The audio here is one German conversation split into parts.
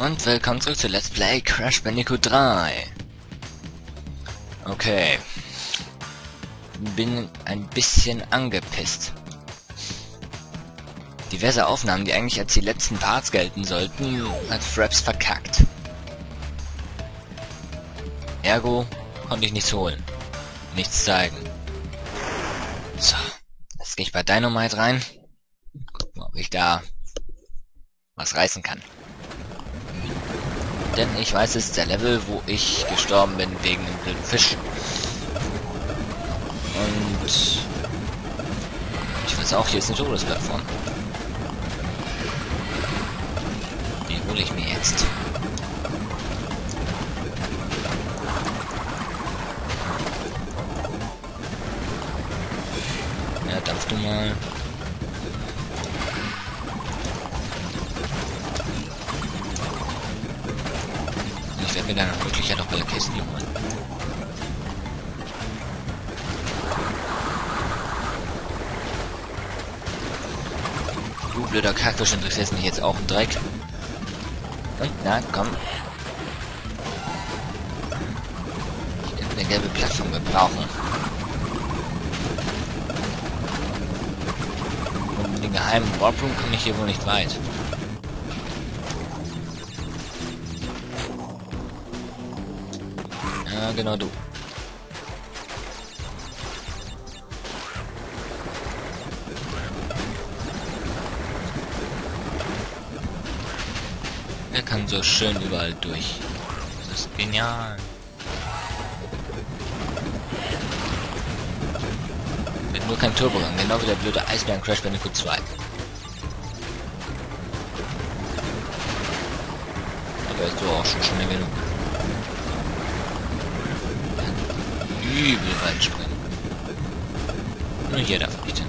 Und willkommen zurück zu Let's Play Crash Bandicoot 3. Okay. Bin ein bisschen angepisst. Diverse Aufnahmen, die eigentlich als die letzten Parts gelten sollten, hat Fraps verkackt. Ergo konnte ich nichts holen. Nichts zeigen. So, jetzt gehe ich bei Dynamite rein. Gucken, ob ich da was reißen kann. Denn ich weiß, es ist der Level, wo ich gestorben bin wegen dem blöden Fisch. Und ich weiß auch, hier ist eine Todesplattform. Mir dann wirklich ja doch alle Kisten holen. Du blöder Kaktus interessiert mich jetzt auch im Dreck. Und na, komm. Ich könnte eine gelbe Plattform gebrauchen. Und den geheimen Warp Room komme ich hier wohl nicht weit. Genau du. Er kann so schön überall durch. Das ist genial. Mit nur kein Turbogang, genau wie der blöde Eisbären Crash Bandicoot 2. Aber ist so auch schon schnell genug. Übel weit springen. Nur hier darf ich nicht.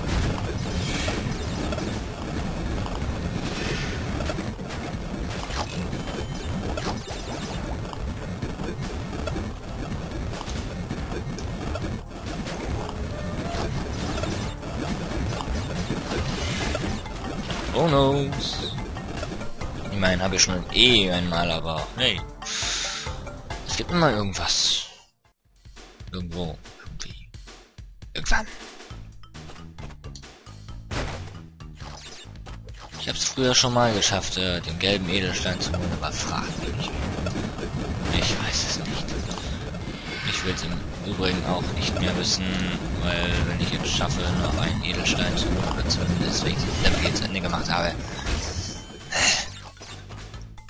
Oh noes. Ich meine, habe ich schon eh einmal, aber hey. Es gibt immer irgendwas. Irgendwann. Ich habe es früher schon mal geschafft, äh, den gelben Edelstein zu holen, aber fragwürdig. Ich weiß es nicht. Ich will es im Übrigen auch nicht mehr wissen, weil wenn ich jetzt schaffe, noch einen Edelstein zu holen, oder zumindest wenn ich das Level jetzt Ende gemacht habe,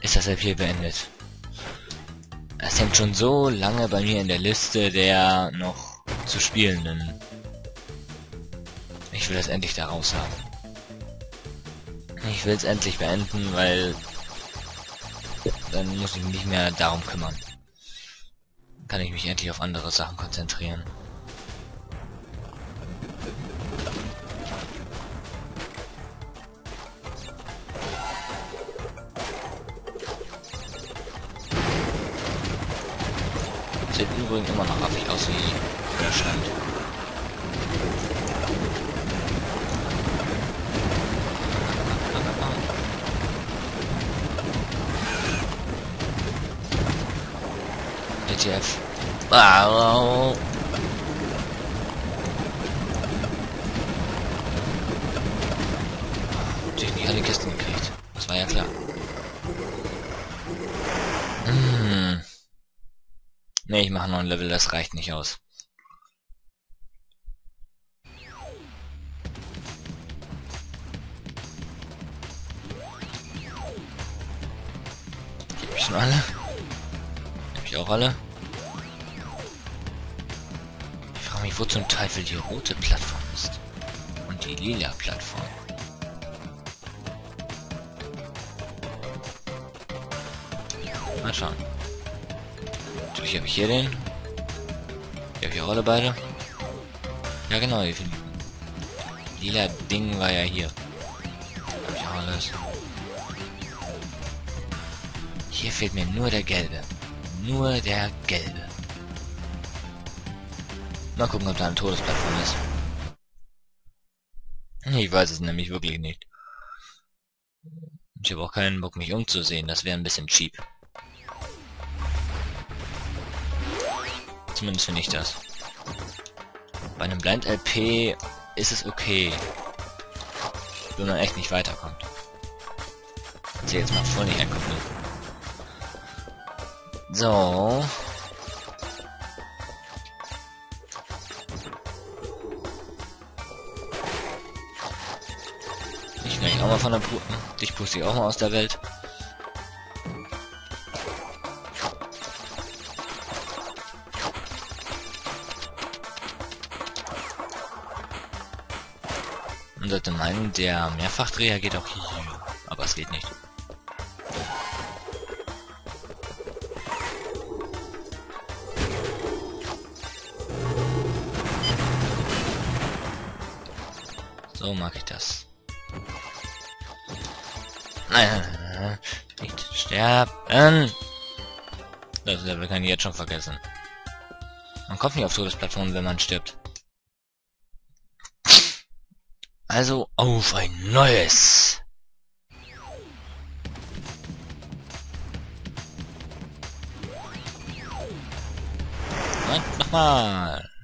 ist das hier beendet. Es hängt schon so lange bei mir in der Liste der noch zu spielenden. Ich will das endlich da raus haben. Ich will es endlich beenden, weil dann muss ich mich nicht mehr darum kümmern. Kann ich mich endlich auf andere Sachen konzentrieren. Sieht übrigens immer noch affig aus wie Deutschland. ETF. Wow. Nicht alle Kisten gekriegt. Das war ja klar. Hm. Ne, ich mache noch ein Level, das reicht nicht aus. Hab ich schon alle? Hab ich auch alle? Wo zum Teufel die rote Plattform ist. Und die lila Plattform. Mal schauen. Natürlich habe ich hier den. Hier habe ich auch alle beide. Ja genau, die lila Ding war ja hier. Hab ich alles. Hier fehlt mir nur der gelbe. Nur der gelbe. Mal gucken, ob da eine Todesplattform ist. Ich weiß es nämlich wirklich nicht. Ich habe auch keinen Bock, mich umzusehen. Das wäre ein bisschen cheap. Zumindest finde ich das. Bei einem Blind-LP ist es okay. Wenn man echt nicht weiterkommt. Jetzt jetzt mal voll nicht angucken. So. Auch mal von der Pu Dich puste ich auch mal aus der Welt. Man sollte meinen, der Mehrfachdreher geht auch hier. Aber es geht nicht. So mag ich das. Nein, nicht sterben. Das Level kann ich jetzt schon vergessen. Man kommt nicht auf Todesplattformen, wenn man stirbt. Also auf ein neues. Und nochmal.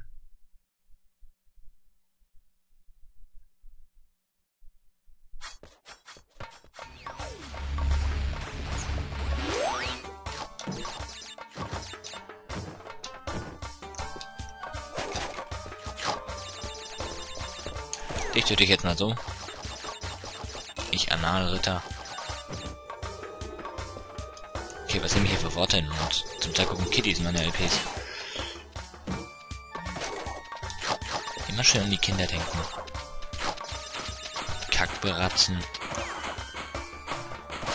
Ich töte dich jetzt mal so. Ich Analritter. Okay, was nehme ich hier für Worte in den Mund? Zum Teil gucken Kitties meine LPs. Immer schön an die Kinder denken. Kackberatzen.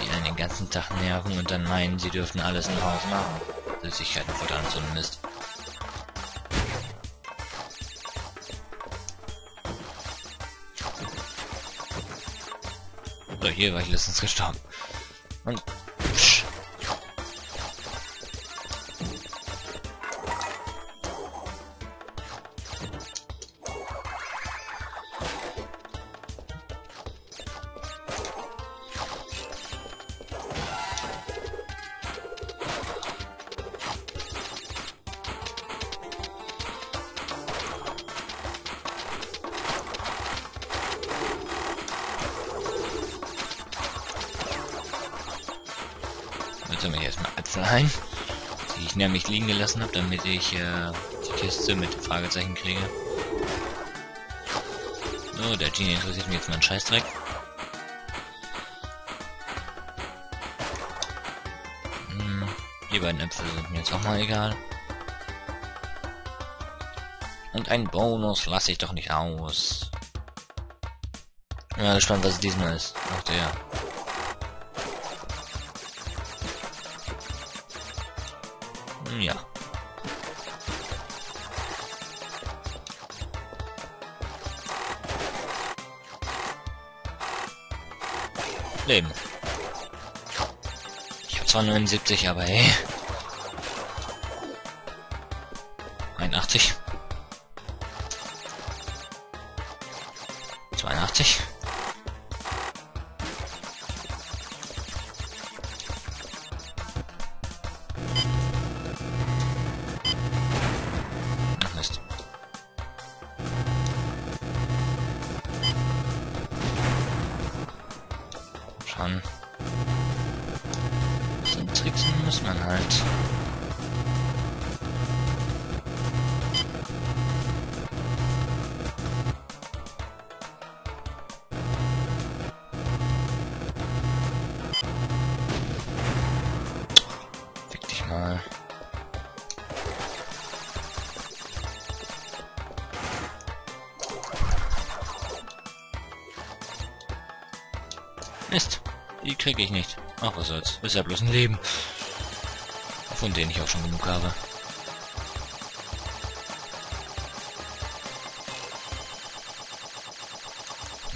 Die einen den ganzen Tag nerven und dann meinen, sie dürfen alles im Haus machen. Süßigkeiten futtern so ein Mist. So, hier war ich letztens gestorben. Und... Wir hier erstmal Äpfel ein, die ich nämlich liegen gelassen habe, damit ich äh, die Kiste mit Fragezeichen kriege. So, der Genie interessiert mich jetzt mal einen Scheißdreck. Hm, die beiden Äpfel sind mir jetzt auch mal egal. Und ein Bonus lasse ich doch nicht aus. Ja, gespannt, was es diesmal ist. Ach der. Ja. Leben. Ich habe zwar 79, aber hey. 81. 82. Schon. So tricksen muss man halt. Fick dich mal. Die kriege ich nicht. Ach, was soll's. Ist ja bloß ein Leben. Von denen ich auch schon genug habe.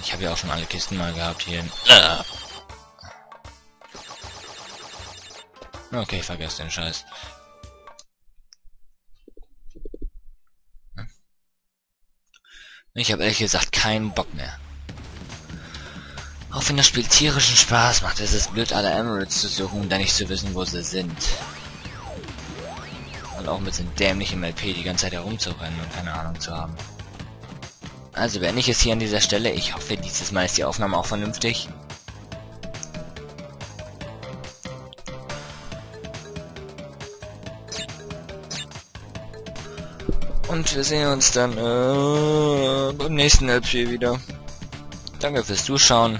Ich habe ja auch schon alle Kisten mal gehabt hier. In äh. Okay, vergesst den Scheiß. Ich habe ehrlich gesagt keinen Bock mehr. Auch wenn das Spiel tierischen Spaß macht, ist es blöd, alle Emeralds zu suchen dann nicht zu wissen, wo sie sind. Und auch mit dem dämlichen LP die ganze Zeit herumzurennen und keine Ahnung zu haben. Also beende ich es hier an dieser Stelle. Ich hoffe, dieses Mal ist die Aufnahme auch vernünftig. Und wir sehen uns dann äh, beim nächsten LP wieder. Danke fürs Zuschauen